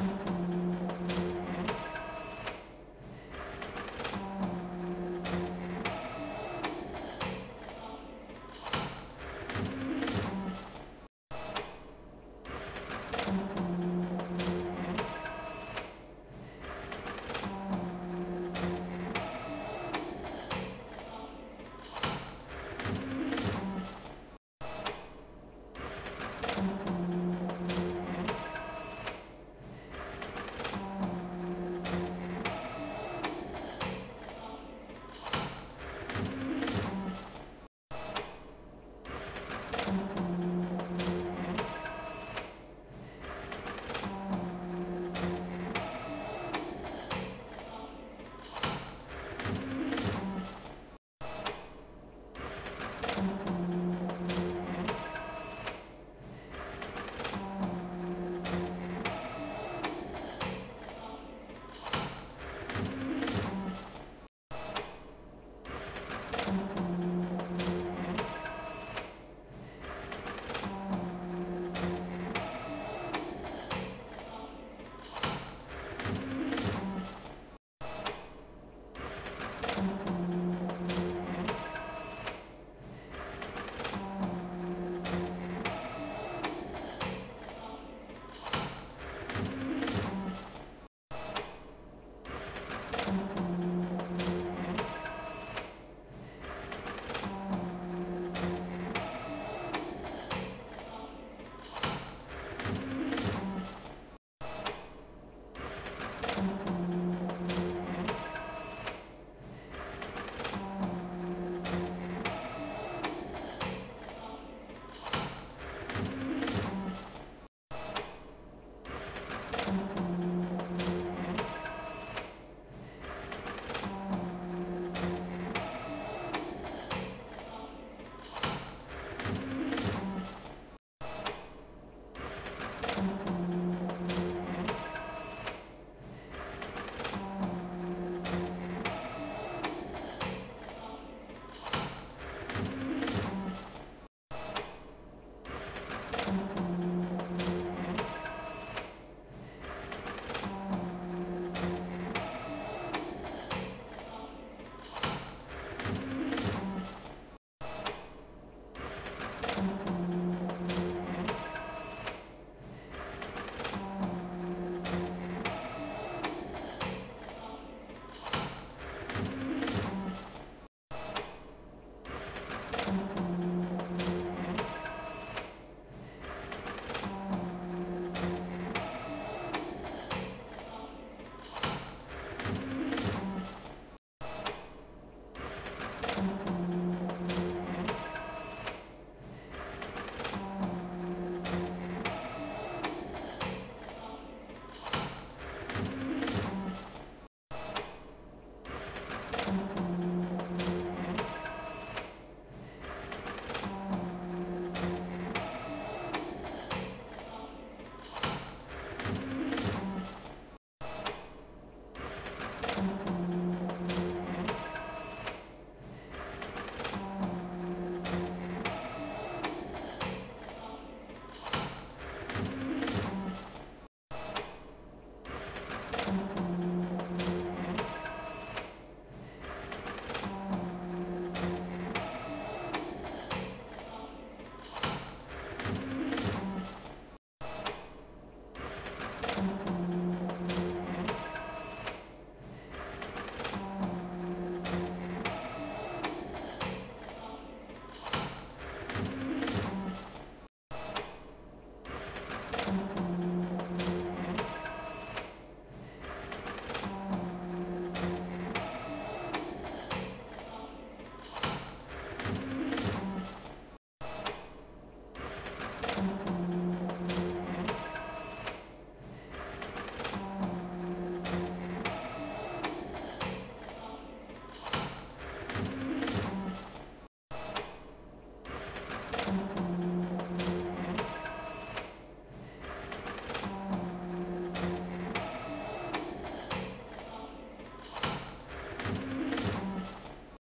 嗯嗯